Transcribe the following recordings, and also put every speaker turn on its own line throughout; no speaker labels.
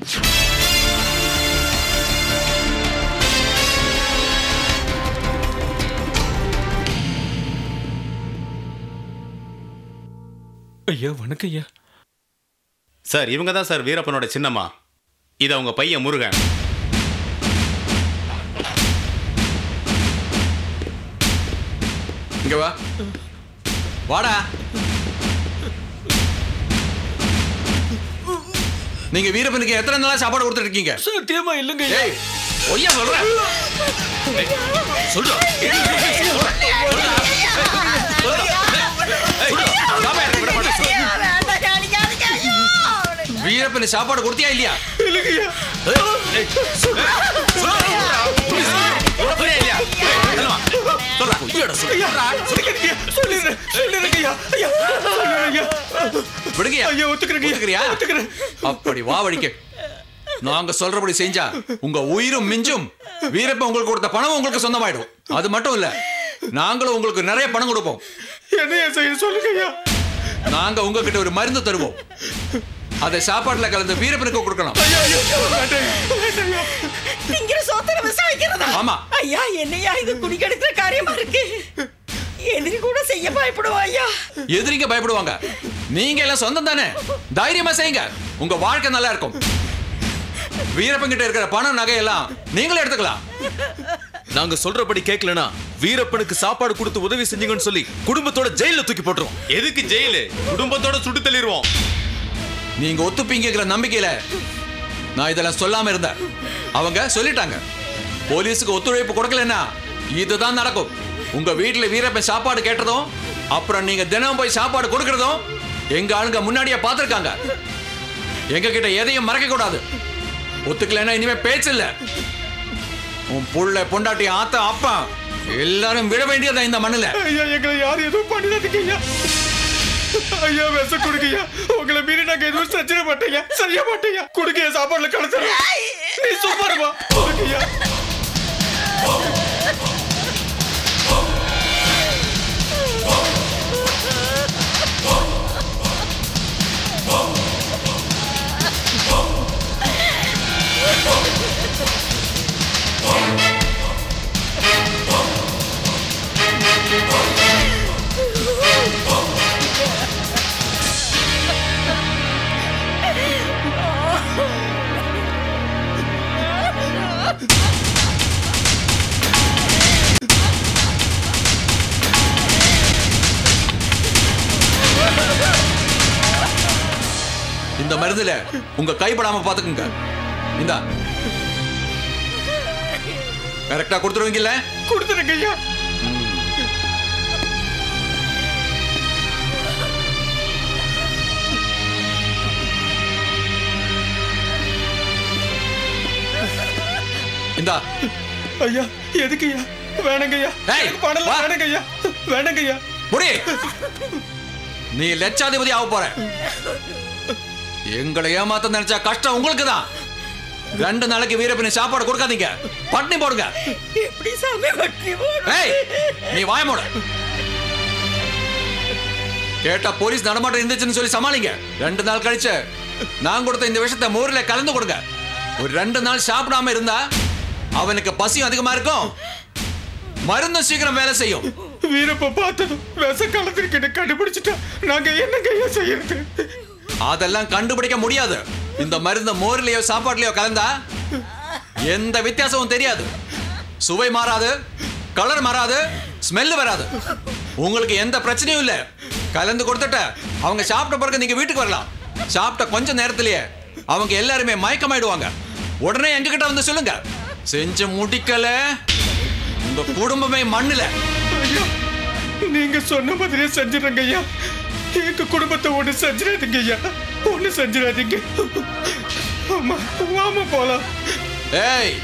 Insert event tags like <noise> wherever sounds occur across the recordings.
ஐயா வணக்கம் ஐயா.
சார் இவங்க தான் சார் வீரப்பனோட சின்னம்மா. இது அவங்க பையன் முருகன்.
இங்க வா. வாடா. நீங்க வீரப்பனுக்கு எத்தனை நாளா சாப்பாடு கொடுத்துட்டு இருக்கீங்க?
சத்தியமா இல்லைங்க.
ஏய் ஒய்யா சொல்றேன் சொல்றா. வீரப்பனு சாப்பாடு கொடுத்தியா இல்லையா?
புரியா
அப்படி வா வடிக்க நாங்க சொல்றபடி செஞ்சா உங்க உயிரும் மிஞ்சும். வீரப்ப உங்களுக்கு கொடுத்த பணம் உங்களுக்கு சொந்தமாயிடும். அது மட்டும் இல்ல நாங்களும் உங்களுக்கு நிறைய பணம் கொடுப்போம்.
என்னையா செய்ய சொல்லுங்க
நாங்க உங்ககிட்ட ஒரு மருந்து தருவோம். அதை சாப்பாட்டுல கலந்து வீரப்பனுக்கு
ஐயா
திங்கிற விசாரிக்கிறதா?
ஆமா.
ஐயா என்னையா இது குடிக்கெடுக்கிற காரியமா இருக்கு? எதிரி கூட செய்ய பயப்படுவா ஐயா?
எதிரிங்க பயப்படுவாங்க. நீங்க எல்லாம் சொந்தம் தானே? தைரியமா செய்யுங்க. உங்க வாழ்க்கை நல்லா இருக்கும். வீரப்பன் கிட்ட இருக்கிற பணம் நகை எல்லாம் நீங்களே எடுத்துக்கலாம்.
நாங்க சொல்றபடி கேட்கலனா வீரப்பனுக்கு சாப்பாடு கொடுத்து உதவி செஞ்சீங்கன்னு சொல்லி குடும்பத்தோட ஜெயில தூக்கி போட்டுருவோம்.
எதுக்கு ஜெயிலு? குடும்பத்தோட சுட்டு தள்ளிடுவோம்.
நீங்க ஒத்துப்பீங்கிற நம்பிக்கையில நான் இதெல்லாம் சொல்லாம இருந்தேன். அவங்க சொல்லிட்டாங்க. போலீஸுக்கு ஒத்துழைப்பு கொடுக்கலன்னா இதுதான் நடக்கும். உங்க வீட்டுல வீரப்ப சாப்பாடு கேட்டதும் அப்புறம் நீங்க தினம் போய் சாப்பாடு கொடுக்கறதும் எங்க ஆளுங்க முன்னாடியே பார்த்துருக்காங்க. எங்க கிட்ட எதையும் மறக்க கூடாது. ஒத்துக்கலைன்னா இனிமே பேச்சு இல்ல. உன் புள்ள பொண்டாட்டி ஆத்த அப்பா எல்லாரும் விட வேண்டியதா இந்த மண்ணில்.
எங்களை யாரும் எதுவும் பண்ணிடாதீங்க ஐயா விஷ கொடுங்கய்யா உங்களை மீறி நாங்க எதுவும் செஞ்சிட மாட்டேங்க செய்ய மாட்டேங்க கொடுங்க சாப்பாடுல கலந்துறோம் நீ சும்மா இருமா.
மருந்துல உங்க கைப்படாம பாத்துக்குங்க. இந்தா. கரெக்டா கொடுத்துருவீங்கல்ல?
கொடுத்துருங்க ஐயா.
இந்தா.
ஐயா எதுக்கு ஐயா? வேணங்க ஐயா. பணம். வேணங்க ஐயா. வேணங்க ஐயா.
முடி. நீ லட்சாதிபதி ஆக போற. எங்களை ஏமாத்த நினைச்சா கஷ்டம் உங்களுக்கு தான் ரெண்டு நாளைக்கு வீரப்பனி சாப்பாடு கொடுக்காதீங்க. பட்னி போடுங்க.
எப்படி சாமி போடும்
ஏய் நீ வாய மூட. கேட்டா போலீஸ் நடமாட்டம் இருந்துச்சுன்னு சொல்லி சமாளிங்க. ரெண்டு நாள் கழிச்சு நான் கொடுத்த இந்த விஷயத்தை மோரில் கலந்து கொடுங்க. ஒரு ரெண்டு நாள் சாப்பிடாம இருந்தா அவனுக்கு பசியும் அதிகமா இருக்கும். மருந்தும் சீக்கிரம் வேலை செய்யும்.
வீரப்ப பார்த்ததும் விஷ கலந்துருக்கேன்னு கண்டுபிடிச்சிட்டா நாங்க என்னங்க ஐயா செய்யறது?
அதெல்லாம் கண்டுபிடிக்க முடியாது. இந்த மருந்து மோர்லயோ சாப்பாட்டுலயோ கலந்தா எந்த வித்தியாசமும் தெரியாது. சுவை மாறாது கலர் மாறாது ஸ்மெல் வராது. உங்களுக்கு எந்த பிரச்சனையும் இல்ல. கலந்து கொடுத்துட்ட அவங்க சாப்பிட்ட பிறகு நீங்க வீட்டுக்கு வரலாம். சாப்பிட்ட கொஞ்ச நேரத்திலேயே அவங்க எல்லாருமே மயக்கமாயிடுவாங்க. உடனே எங்ககிட்ட வந்து சொல்லுங்க. செஞ்சு முடிக்கல. உங்க குடும்பமே மண்ணுல.
நீங்க சொன்ன மாதிரியே செஞ்சிருங்க ஐயா. எங்க குடும்பத்தை ஒண்ணு செஞ்சிடாதீங்க ஐயா. ஒண்ணு செஞ்சிடாதீங்க. ஆமா வாமா போலாம்.
ஏய்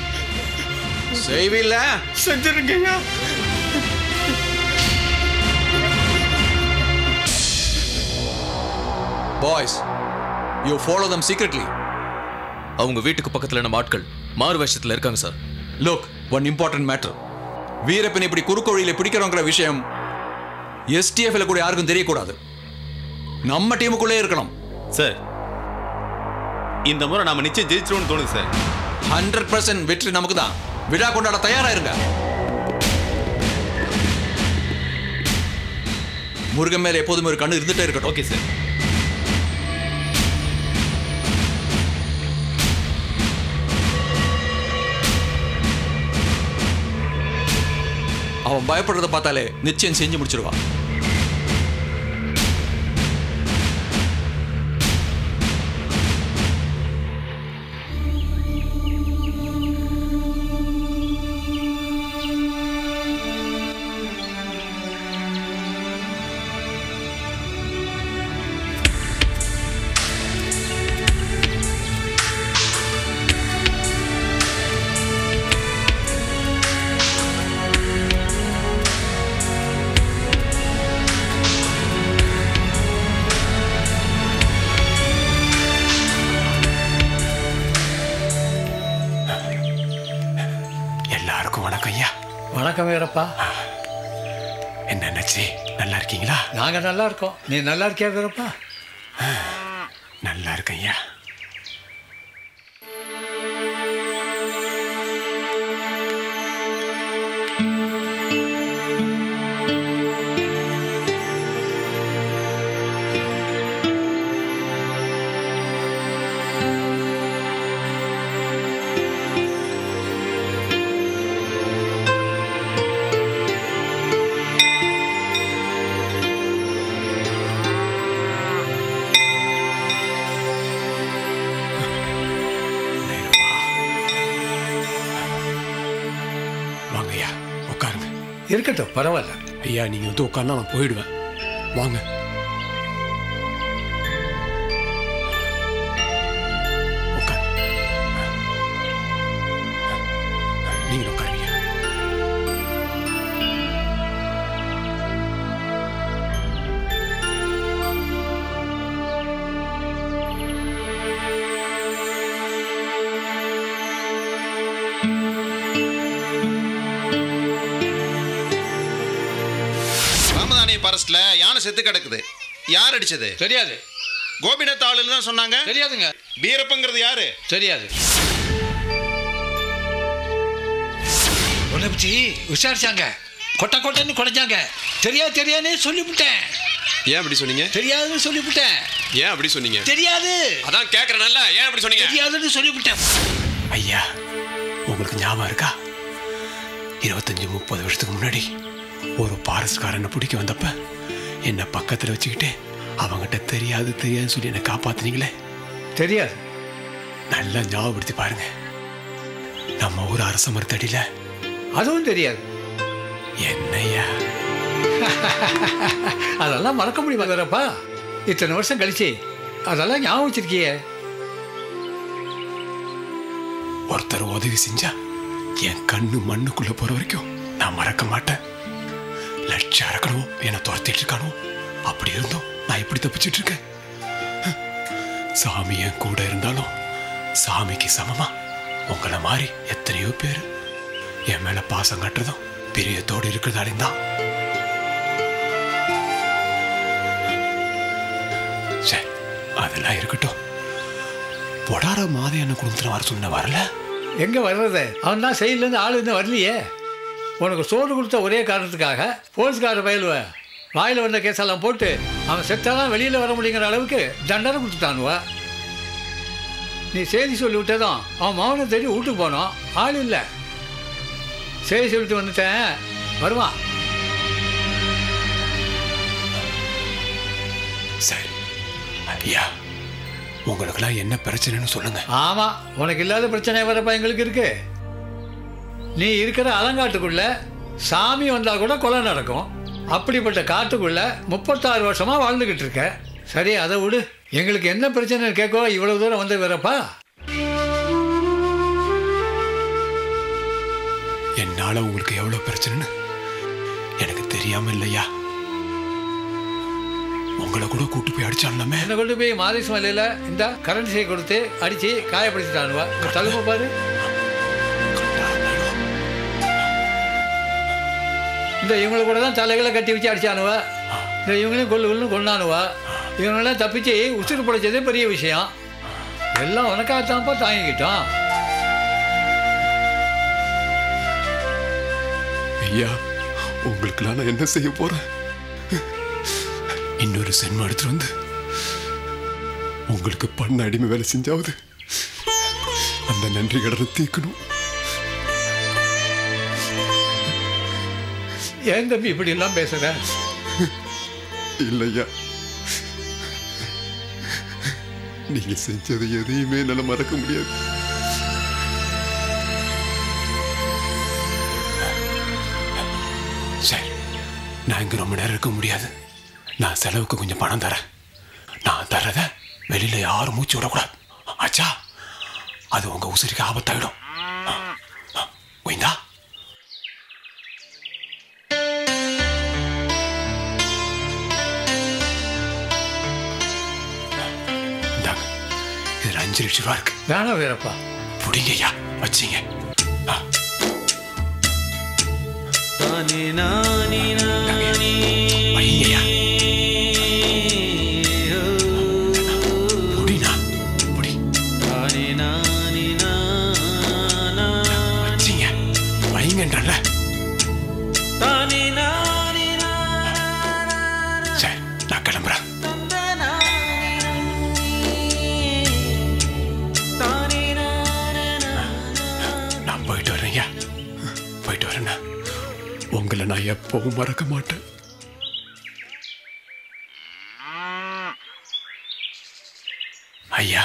செய்வில்ல?
செஞ்சிருங்க ஐயா.
Boys you follow them secretly
அவங்க வீட்டுக்கு பக்கத்துல நம்ம ஆட்கள் மாறு வேஷத்துல இருக்காங்க sir
look one important matter Veerappan இப்படி குறுக்கோழியில பிடிக்கிறோங்கிற விஷயம் எஸ்டிஎஃப்ல கூட யாருக்கும் தெரியக்கூடாது. நம்ம டீமுக்குள்ளே இருக்கணும்.
சார் இந்த முறை நாம நிச்சயம் ஜெயிச்சிருவோம்னு தோணுது சார்
ஹண்ட்ரட் பர்சன்ட் வெற்றி நமக்கு தான் விழா கொண்டாட தயாரா முருகன் மேல எப்போதுமே ஒரு கண்ணு இருந்துட்டே இருக்கட்டும்.
ஓகே சார்
அவன் பயப்படுறத பார்த்தாலே நிச்சயம் செஞ்சு முடிச்சிருவான்.
வீரப்பா
என்ன நினைச்சு நல்லா இருக்கீங்களா?
நாங்க நல்லா இருக்கோம். நீ நல்லா இருக்கியா வீரப்பா?
நல்லா இருக்கேன் ஐயா.
இருக்கட்டும் பரவாயில்ல.
ஐயா நீங்க வந்து உட்காந்து நான் போயிடுவேன். வாங்க.
செத்து கிடக்குது. யார் அடிச்சது?
தெரியாது.
கோபிநாத் ஆளுன்னு தான் சொன்னாங்க.
தெரியாதுங்க.
வீரப்பங்கிறது யாரு?
தெரியாது. உன்னை பற்றி விசாரிச்சாங்க. கொட்டை கொட்டைன்னு குறைஞ்சாங்க தெரியாது தெரியாதுன்னு சொல்லிவிட்டேன்.
ஏன் அப்படி சொன்னீங்க?
தெரியாதுன்னு சொல்லிவிட்டேன்.
ஏன் அப்படி சொன்னீங்க?
தெரியாது.
அதான் கேக்குறேன்ல ஏன் அப்படி சொன்னீங்க?
தெரியாதுன்னு சொல்லிவிட்டேன்.
ஐயா உங்களுக்கு ஞாபகம் இருக்கா? இருபத்தஞ்சி முப்பது வருஷத்துக்கு முன்னாடி ஒரு பாரஸ்காரனை பிடிக்க வந்தப்ப என்னை பக்கத்தில் வச்சுக்கிட்டு அவங்ககிட்ட தெரியாது தெரியாதுன்னு சொல்லி என்னை காப்பாத்துனீங்களே?
தெரியாது.
நல்லா ஞாபகப்படுத்தி பாருங்க. நம்ம ஊர் அரச மரத்தடியில?
அதுவும் தெரியாது.
என்னய்யா <laughs>
அதெல்லாம் மறக்க முடியுமா வீரப்பா இத்தனை வருஷம் கழிச்சு அதெல்லாம் ஞாபகம் வச்சிருக்கியே
ஒருத்தர் உதவி செஞ்சா என் கண்ணு மண்ணுக்குள்ள போற வரைக்கும் நான் மறக்க மாட்டேன். லட்சம் அரக்கணவோ என்னை துரத்திட்டு இருக்கானோ? அப்படி இருந்தோம். நான் இப்படி தப்பிச்சிட்டு இருக்கேன். சாமி என் கூட இருந்தாலும் சாமிக்கு சமமா? உங்களை மாதிரி எத்தனையோ பேர் என் மேல பாசம் கட்டுறதும் பிரியத்தோடு இருக்கிறதாலையும் தான். சரி அதெல்லாம் இருக்கட்டும். பொடார மாதையான குடும்பத்தில் வர சொன்ன வரல?
எங்கே வர்றது? அவன் தான் செயலேருந்து ஆள் இன்னும் வரலையே. உனக்கு சோறு கொடுத்த ஒரே காரணத்துக்காக போலீஸ்கார பயிலுவ வாயில் வந்த கேஸெல்லாம் போட்டு அவன் செத்தாதான் வெளியில் வர முடியுங்கிற அளவுக்கு தண்டனை கொடுத்துட்டானுவா நீ செய்தி சொல்லி விட்டதும் அவன் மௌனை தேடி வீட்டுக்கு போனோம் ஆள் இல்லை. செய்தி சொல்லிட்டு வந்துட்டேன். வருவான்.
சரி. ஐயா உங்களுக்கெல்லாம் என்ன பிரச்சனைன்னு சொல்லுங்க.
ஆமாம் உனக்கு இல்லாத பிரச்சனை வரப்பா எங்களுக்கு இருக்கு. நீ இருக்கிற அலங்காட்டுக்குள்ள சாமி வந்தால் கூட கொலை நடக்கும். அப்படிப்பட்ட காட்டுக்குள்ள முப்பத்தாறு வருஷமா வாழ்ந்துக்கிட்டு இருக்க. சரி அதை விடு. எங்களுக்கு என்ன பிரச்சனை கேட்கோ இவ்வளவு தூரம் வந்து வரப்பா
என்னால உங்களுக்கு எவ்வளவு பிரச்சனைன்னு எனக்கு தெரியாம இல்லையா? உங்களை கூட கூட்டு போய் அடிச்சாடலாமே
என்னை கொண்டு போய் மாரிஸ் மலையில் இந்த கரன்சியை கொடுத்து அடித்து காயப்படுத்திட்டானுவா. தழும்பு பாரு. இந்த இவங்களை கூட தான் தலைகளை கட்டி வச்சு அடிச்சானுவா. இந்த இவங்களையும் கொள்ளு கொள்ளு கொண்டானுவா இவங்களாம் தப்பிச்சு உசுறு பிடிச்சதே பெரிய விஷயம். எல்லாம் உனக்காகத்தான்ப்பா தாங்கிக்கிட்டோம்.
ஐயா உங்களுக்கெல்லாம் நான் என்ன செய்ய போறேன்? இன்னொரு சென்மம் எடுத்துட்டு வந்து உங்களுக்கு பண்ண அடிமை வேலை செஞ்சாவது அந்த நன்றி கடனை தீர்க்கணும்.
ஏன் தம்பி இப்படி எல்லாம் பேசுற?
இல்லையா? நீங்க செஞ்சது எதையுமே என்னால மறக்க முடியாது. சரி நான் இங்க ரொம்ப நேரம் இருக்க முடியாது. நான் செலவுக்கு கொஞ்சம் பணம் தரேன். நான் தர்றத வெளியில யாரும் மூச்சு விடக்கூடாது. ஆச்சா அது உங்க உசிரிக்கு ஆபத்தாயிடும். ஓய்ந்தா அஞ்சு லட்சம் ரூபா இருக்கு
வேணாம் வீரப்பா
புடிங்க ஐயா வச்சிங்க. வைங்கய்யா. புடிண்ணா, புடி. வச்சிங்க. வைங்கன்றல்ல. நான் எப்பவும் மறக்க மாட்டேன். ஐயா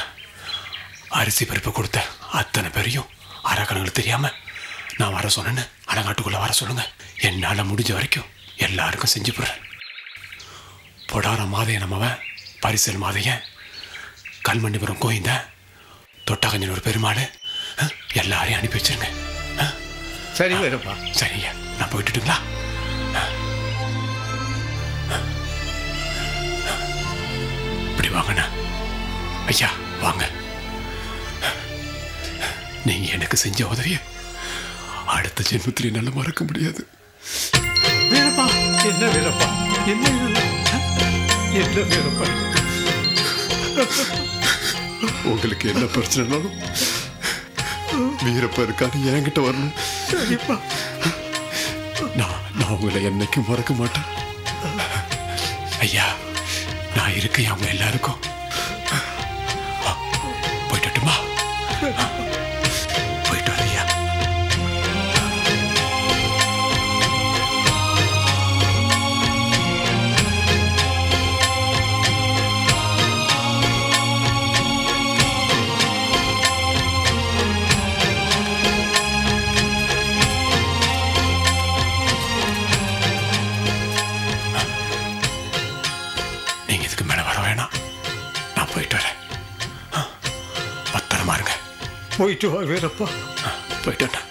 அரிசி பருப்பு கொடுத்த அத்தனை பேரையும் அரக்கணங்களுக்கு தெரியாம நான் வர சொன்னேன்னு அலங்காட்டுக்குள்ள வர சொல்லுங்க. என்னால முடிஞ்ச வரைக்கும் எல்லாருக்கும் செஞ்சு போடுறேன். பொடார மாதையன் நம்மவன் பரிசல் மாதையன் கல்மண்டிபுரம் கோயந்த தொட்டாகஞ்சன் ஒரு பெருமாள் எல்லாரையும் அனுப்பி வச்சிருங்க.
சரி
சரிங்க நான் போயிட்டுங்களா வாங்கண்ணா. ஐயா வாங்க. நீங்க எனக்கு செஞ்ச உதவிய அடுத்த ஜென்மத்தில் என்னால மறக்க முடியாது.
வீரப்பா என்ன வீரப்பா என்ன? என்ன வீரப்பா
உங்களுக்கு என்ன பிரச்சனைனாலும் வீரப்ப இருக்கான்னு என்கிட்ட வரணும்.
சரிப்பா.
நான் நான் உங்களை என்னைக்கும் மறக்க மாட்டேன். நான் அவங்க எல்லாருக்கும். போயிட்டுமா போயிட்டு வரேன் நீங்க இதுக்கு
போயிட்டு வா வீரப்பா
ஆ, போயிட்டு வரேன்